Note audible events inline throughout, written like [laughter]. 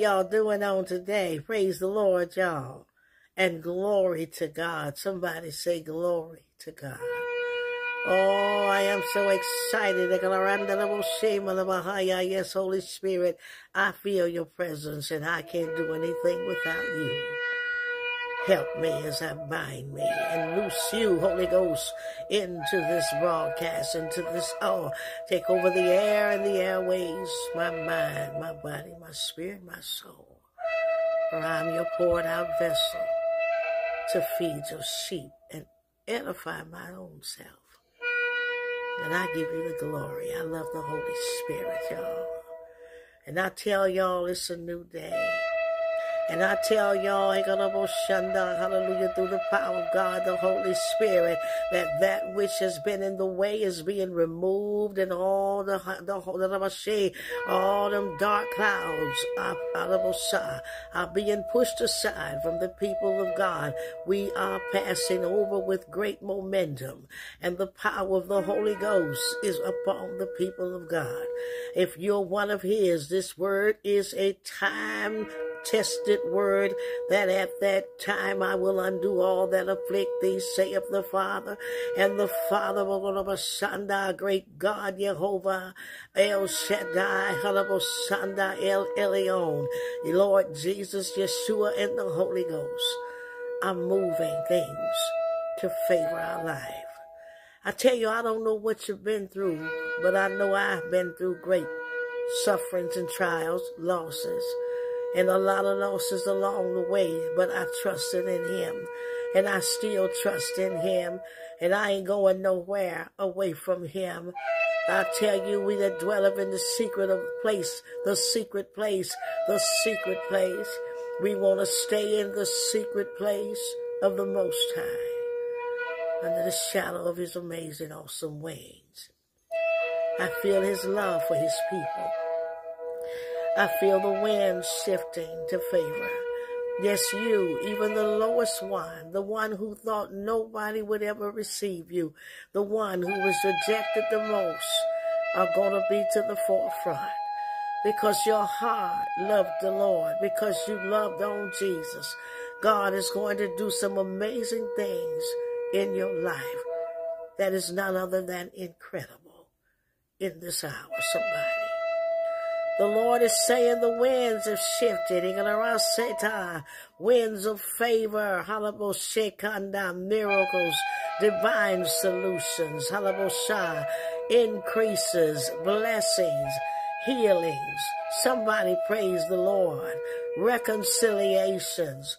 Y'all doing on today? Praise the Lord, y'all. And glory to God. Somebody say glory to God. Oh, I am so excited. Yes, Holy Spirit, I feel your presence and I can't do anything without you. Help me as I bind me and loose you, Holy Ghost, into this broadcast, into this hour. Take over the air and the airways, my mind, my body, my spirit, my soul. For I'm your poured out vessel to feed your sheep and edify my own self. And I give you the glory. I love the Holy Spirit, y'all. And I tell y'all it's a new day. And I tell y'all, hallelujah, through the power of God, the Holy Spirit, that that which has been in the way is being removed and all the, the all them dark clouds are, are being pushed aside from the people of God. We are passing over with great momentum and the power of the Holy Ghost is upon the people of God. If you're one of his, this word is a time tested word that at that time I will undo all that afflict thee, saith the Father. And the Father of all Shanda, great God Jehovah, El Shaddai, Halabosanda, El Elyon, Lord Jesus, Yeshua, and the Holy Ghost are moving things to favor our life. I tell you, I don't know what you've been through, but I know I've been through great sufferings and trials, losses and a lot of losses along the way, but I trusted in him and I still trust in him and I ain't going nowhere away from him. I tell you, we that dwelleth in the secret of place, the secret place, the secret place. We want to stay in the secret place of the Most High, under the shadow of His amazing, awesome wings. I feel His love for His people. I feel the wind shifting to favor. Yes, you, even the lowest one, the one who thought nobody would ever receive you, the one who was rejected the most, are going to be to the forefront because your heart loved the Lord, because you loved on Jesus. God is going to do some amazing things in your life that is none other than incredible in this hour, somebody. The Lord is saying the winds have shifted. Winds of favor, miracles, divine solutions, increases, blessings, healings. Somebody praise the Lord. Reconciliations.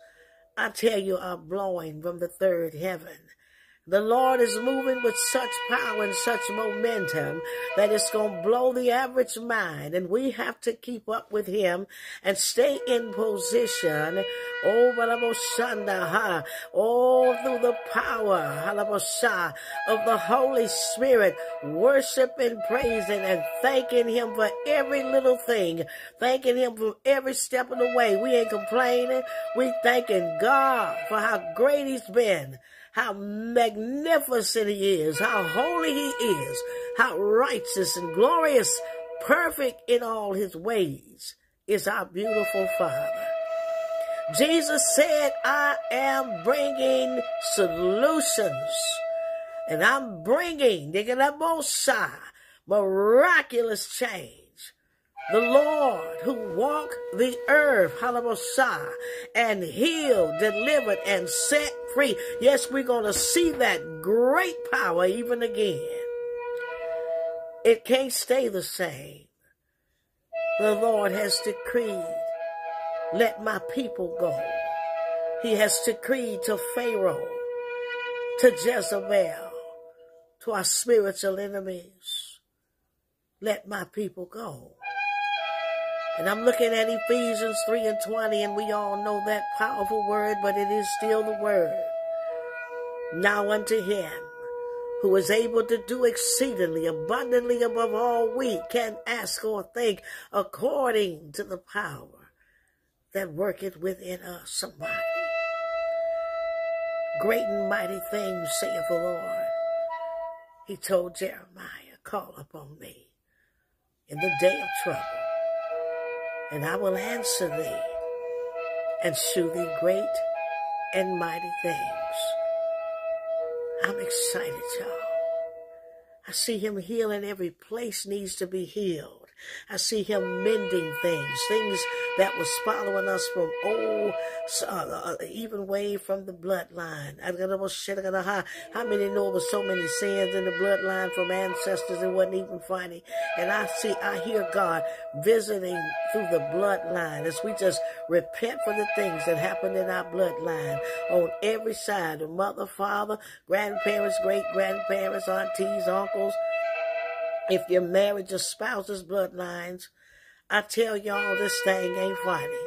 I tell you, are blowing from the third heaven. The Lord is moving with such power and such momentum that it's going to blow the average mind. And we have to keep up with him and stay in position. Oh, all through the power of the Holy Spirit, worshiping, praising, and thanking him for every little thing. Thanking him for every step of the way. We ain't complaining. We thanking God for how great he's been how magnificent he is, how holy he is, how righteous and glorious, perfect in all his ways is our beautiful Father. Jesus said, I am bringing solutions. And I'm bringing, miraculous change the Lord who walked the earth, hallelujah, and healed, delivered, and set free. Yes, we're going to see that great power even again. It can't stay the same. The Lord has decreed, let my people go. He has decreed to Pharaoh, to Jezebel, to our spiritual enemies, let my people go. And I'm looking at Ephesians 3 and 20, and we all know that powerful word, but it is still the word. Now unto him who is able to do exceedingly abundantly above all we can ask or think according to the power that worketh within us. Somebody. Great and mighty things, saith the Lord. He told Jeremiah, call upon me in the day of trouble and I will answer thee and shew thee great and mighty things. I'm excited, y'all. I see him healing every place needs to be healed. I see him mending things, things that was following us from old, uh, uh, even way from the bloodline. How many know there was so many sins in the bloodline from ancestors it wasn't even funny? And I see, I hear God visiting through the bloodline as we just repent for the things that happened in our bloodline on every side, the mother, father, grandparents, great grandparents, aunties, uncles, if you're married to spouses' bloodlines, I tell y'all this thing ain't funny.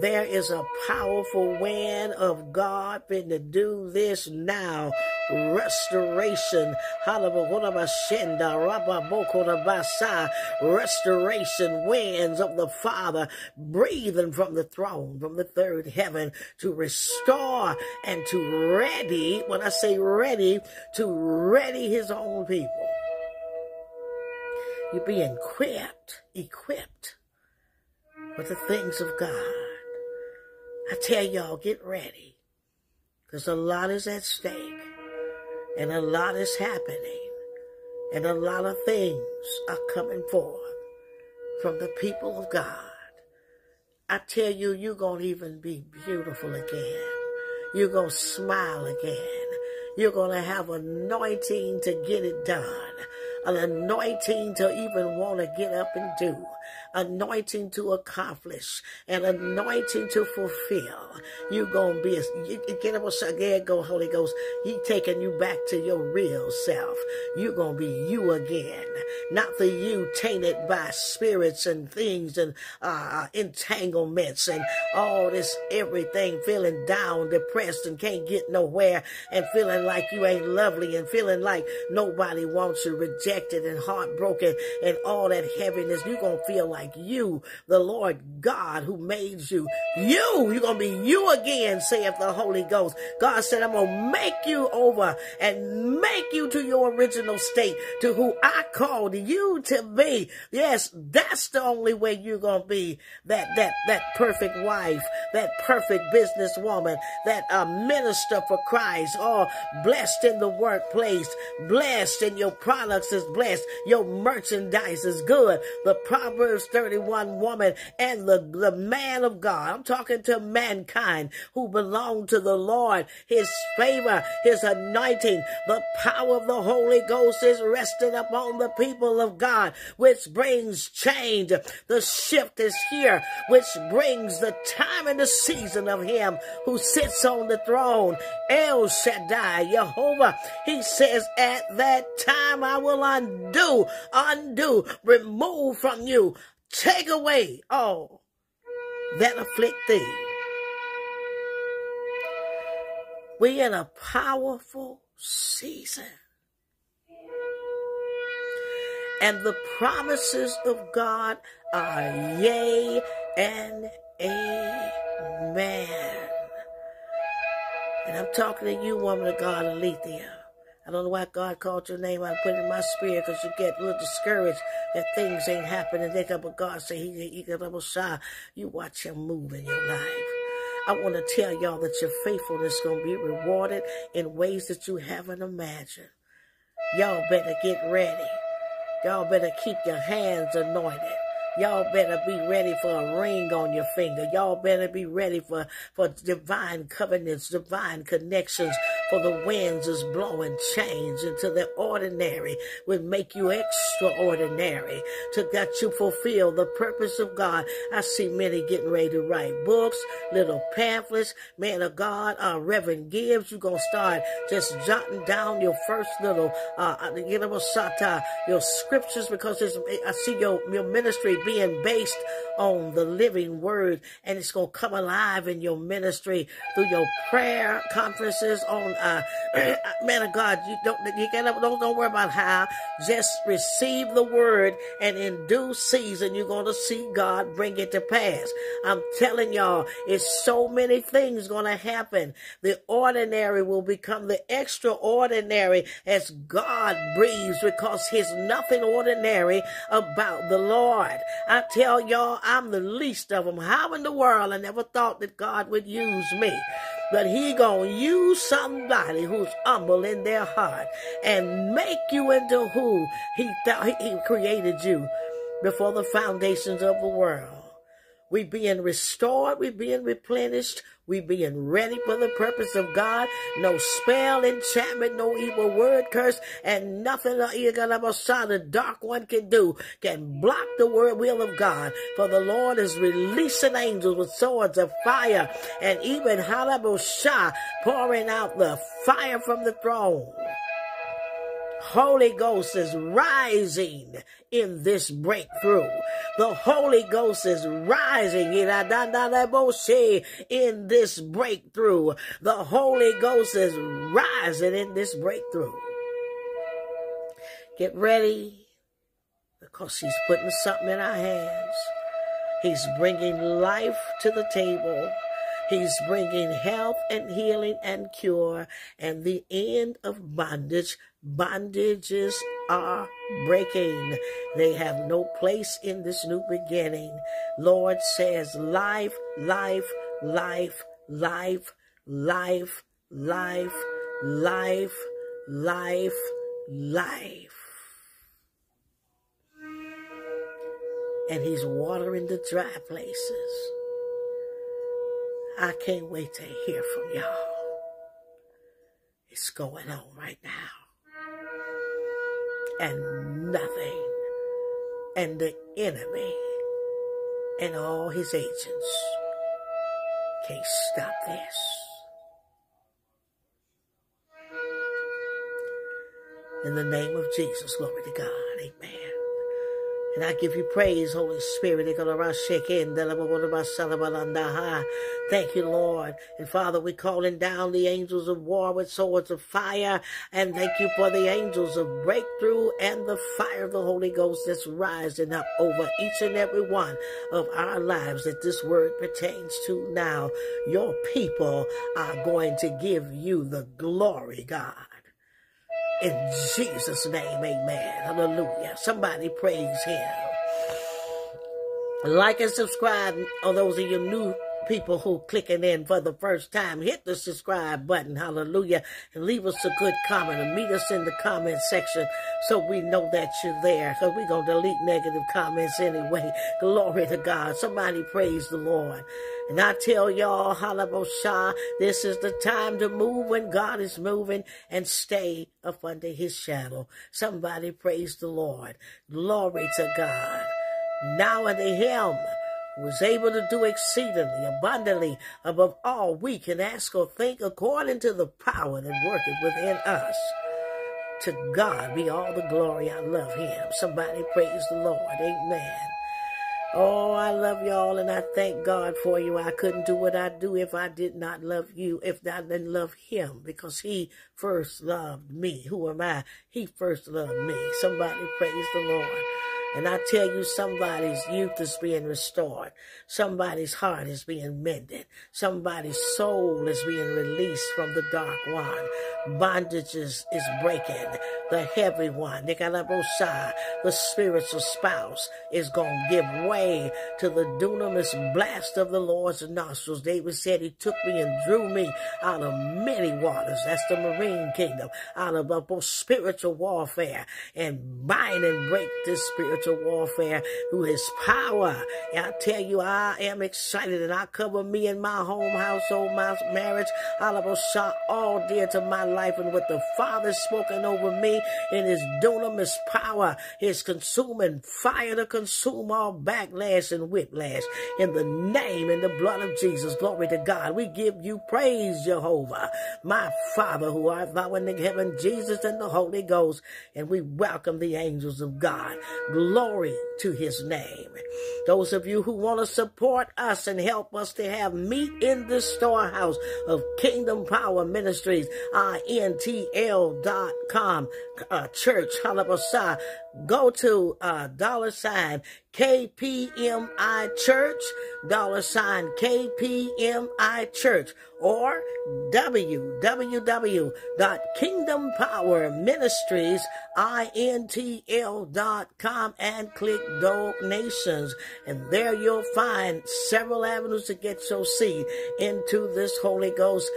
There is a powerful wind of God to do this now. Restoration. Restoration winds of the Father breathing from the throne, from the third heaven to restore and to ready, when I say ready, to ready his own people. You be equipped, equipped with the things of God. I tell y'all, get ready. Because a lot is at stake. And a lot is happening. And a lot of things are coming forth from the people of God. I tell you, you're going to even be beautiful again. You're going to smile again. You're going to have anointing to get it done an anointing to even want to get up and do anointing to accomplish, an anointing to fulfill. You gonna be a you, get up again, go Holy Ghost. He taking you back to your real self. You gonna be you again, not the you tainted by spirits and things and uh, entanglements and all this everything, feeling down, depressed, and can't get nowhere, and feeling like you ain't lovely, and feeling like nobody wants you, rejected and heartbroken, and all that heaviness. You gonna feel like like you, the Lord God who made you. You, you're going to be you again, saith the Holy Ghost. God said, I'm going to make you over and make you to your original state, to who I called you to be. Yes, that's the only way you're going to be that, that, that perfect wife, that perfect businesswoman, that uh, minister for Christ, or blessed in the workplace, blessed in your products is blessed, your merchandise is good. The Proverbs 31 woman and the, the man of God. I'm talking to mankind who belong to the Lord. His favor, his anointing, the power of the Holy Ghost is resting upon the people of God, which brings change. The shift is here, which brings the time and the season of him who sits on the throne. El Shaddai, Jehovah. He says, at that time I will undo, undo, remove from you Take away all that afflict thee. We in a powerful season. And the promises of God are yea and amen. And I'm talking to you, woman of God, Alethea. I don't know why God called your name. I put it in my spirit because you get a little discouraged that things ain't happening. Come, but God say He He got a shy. You watch Him move in your life. I want to tell y'all that your faithfulness is going to be rewarded in ways that you haven't imagined. Y'all better get ready. Y'all better keep your hands anointed. Y'all better be ready for a ring on your finger. Y'all better be ready for, for divine covenants, divine connections, for the winds is blowing change into the ordinary would make you extraordinary to that you fulfill the purpose of God. I see many getting ready to write books, little pamphlets. Man of God, uh, Reverend Gibbs, you're going to start just jotting down your first little, uh, uh your scriptures because I see your, your ministry being based on the living word and it's going to come alive in your ministry through your prayer conferences on Uh, man of God, you don't you can don't don't worry about how. Just receive the word, and in due season, you're gonna see God bring it to pass. I'm telling y'all, it's so many things gonna happen. The ordinary will become the extraordinary as God breathes, because He's nothing ordinary about the Lord. I tell y'all, I'm the least of them. How in the world I never thought that God would use me? But he gonna use somebody who's humble in their heart and make you into who he thought he created you before the foundations of the world. We being restored, we being replenished, we being ready for the purpose of God. No spell, enchantment, no evil word, curse, and nothing the dark one can do can block the word will of God. For the Lord is releasing angels with swords of fire, and even Halabosha pouring out the fire from the throne. Holy Ghost is rising in this breakthrough. The Holy Ghost is rising in this breakthrough. The Holy Ghost is rising in this breakthrough. Get ready because he's putting something in our hands. He's bringing life to the table. He's bringing health and healing and cure and the end of bondage. Bondages are breaking. They have no place in this new beginning. Lord says life, life, life, life, life, life, life, life, life. And he's watering the dry places. I can't wait to hear from y'all. It's going on right now. And nothing and the enemy and all his agents can't stop this. In the name of Jesus, glory to God. Amen. And I give you praise, Holy Spirit. Thank you, Lord. And Father, we're calling down the angels of war with swords of fire. And thank you for the angels of breakthrough and the fire of the Holy Ghost that's rising up over each and every one of our lives that this word pertains to now. Your people are going to give you the glory, God. In Jesus' name, amen. Hallelujah. Somebody praise him. Like and subscribe, or those of you new people who clicking in for the first time, hit the subscribe button, hallelujah, and leave us a good comment and meet us in the comment section so we know that you're there because we're going to delete negative comments anyway. [laughs] Glory to God. Somebody praise the Lord. And I tell y'all, hallelujah, this is the time to move when God is moving and stay up under his shadow. Somebody praise the Lord. Glory to God. Now unto him was able to do exceedingly abundantly above all we can ask or think according to the power that worketh within us. To God be all the glory. I love him. Somebody praise the Lord. Amen. Oh, I love y'all and I thank God for you. I couldn't do what I do if I did not love you, if I didn't love him because he first loved me. Who am I? He first loved me. Somebody praise the Lord. And I tell you, somebody's youth is being restored. Somebody's heart is being mended. Somebody's soul is being released from the dark one. Bondages is breaking. The heavy one, the spiritual spouse, is going to give way to the dunamis blast of the Lord's nostrils. David said he took me and drew me out of many waters. That's the marine kingdom. Out of both spiritual warfare and bind and break this spiritual spiritual warfare through his power. And I tell you, I am excited and I cover me and my home, household, my marriage, Oliver shot uh, all dear to my life and what the Father spoken over me in his dunamis power, his consuming fire to consume all backlash and whiplash. In the name and the blood of Jesus, glory to God. We give you praise, Jehovah, my Father who art thou in the heaven, Jesus and the Holy Ghost. And we welcome the angels of God. Glory glory to his name. Those of you who want to support us and help us to have meat in the storehouse of Kingdom Power Ministries, INTL.com, uh, church, Halabasah, go to uh, dollar sign KPMI Church, dollar sign KPMI Church, or www.kingdompowerministriesintl.com and click donations. And there you'll find several avenues to get your seed into this Holy Ghost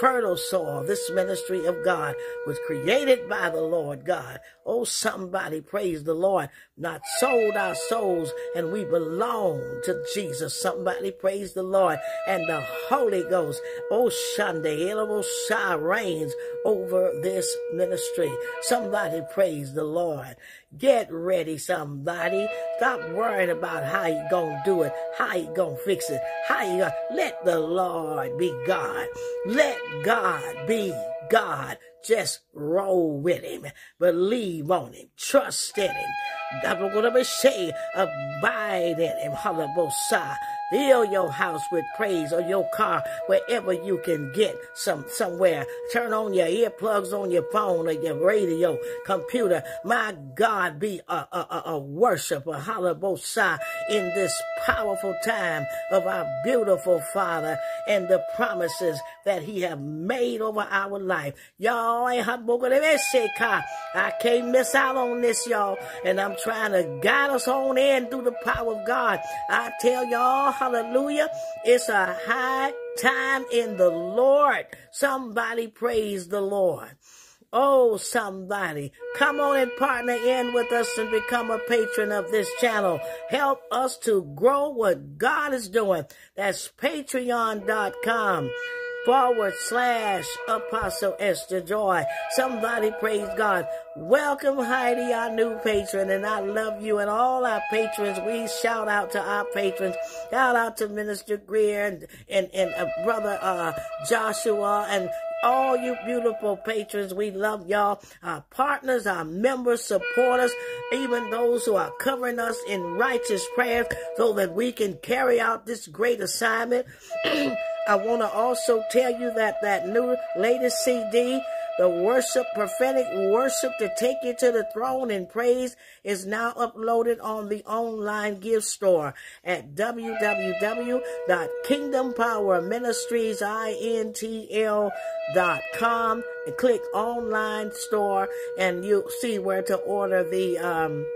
fertile soil. This ministry of God was created by the Lord God. Oh, somebody praise the Lord. Not sold our souls and we belong to Jesus. Somebody praise the Lord and the Holy Ghost. Oh, Shande, Shah reigns over this ministry. Somebody praise the Lord. Get ready, somebody. Stop worrying about how you gonna do it, how you gonna fix it, how you gonna let the Lord be God. Let God be God. Just roll with him. Believe on him. Trust in him. I'm gonna say abide in him. Hallelujah. Fill your house with praise or your car wherever you can get some somewhere. Turn on your earplugs on your phone or your radio, computer. My God, be a, a, a worshiper, hallelujah, in this powerful time of our beautiful Father and the promises that He have made over our life. Y'all, ain't I can't miss out on this, y'all. And I'm trying to guide us on in through the power of God. I tell y'all, Hallelujah. It's a high time in the Lord. Somebody praise the Lord. Oh, somebody, come on and partner in with us and become a patron of this channel. Help us to grow what God is doing. That's patreon.com forward slash Apostle Esther Joy. Somebody praise God. Welcome, Heidi, our new patron, and I love you and all our patrons. We shout out to our patrons. Shout out to Minister Greer and, and, and uh, Brother uh, Joshua and all you beautiful patrons. We love y'all. Our partners, our members, supporters, even those who are covering us in righteous prayers so that we can carry out this great assignment. [clears throat] I want to also tell you that that new latest CD, the worship, prophetic worship to take you to the throne in praise is now uploaded on the online gift store at www.kingdompowerministriesintl.com and click online store and you'll see where to order the, um,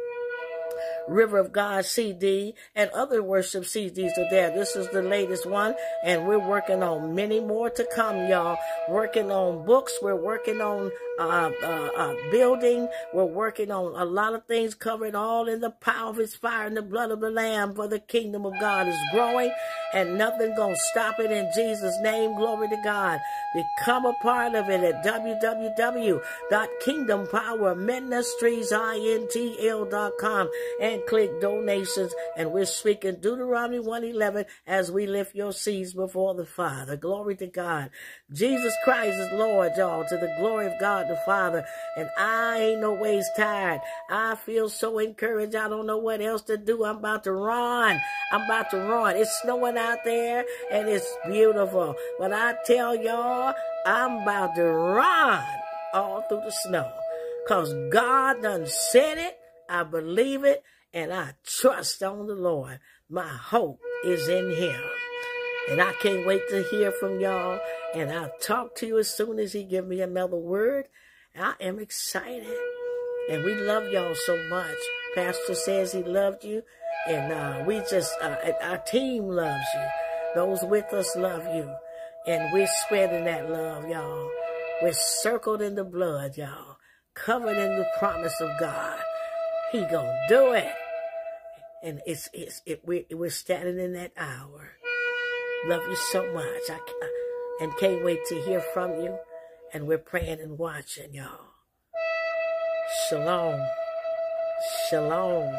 River of God CD, and other worship CDs are there. This is the latest one, and we're working on many more to come, y'all. Working on books, we're working on uh, uh, uh, building, we're working on a lot of things covered all in the power of His fire and the blood of the Lamb. For the kingdom of God is growing, and nothing gonna stop it in Jesus' name. Glory to God. Become a part of it at www.kingdompowerministriesintl.com and click donations. And we're speaking Deuteronomy 111 as we lift your seeds before the Father. Glory to God. Jesus Christ is Lord, y'all, to the glory of God the Father. And I ain't no ways tired. I feel so encouraged. I don't know what else to do. I'm about to run. I'm about to run. It's snowing out there and it's beautiful. But I tell y'all, I'm about to run all through the snow. Because God done said it, I believe it, and I trust on the Lord. My hope is in Him. And I can't wait to hear from y'all. And I'll talk to you as soon as He give me another word. I am excited. And we love y'all so much. Pastor says he loved you. And uh, we just, uh, our team loves you. Those with us love you. And we're spreading that love, y'all. We're circled in the blood, y'all. Covered in the promise of God. He gonna do it. And it's, it's, it, we're, we're standing in that hour. Love you so much. I, and can't wait to hear from you. And we're praying and watching, y'all. Shalom. Shalom.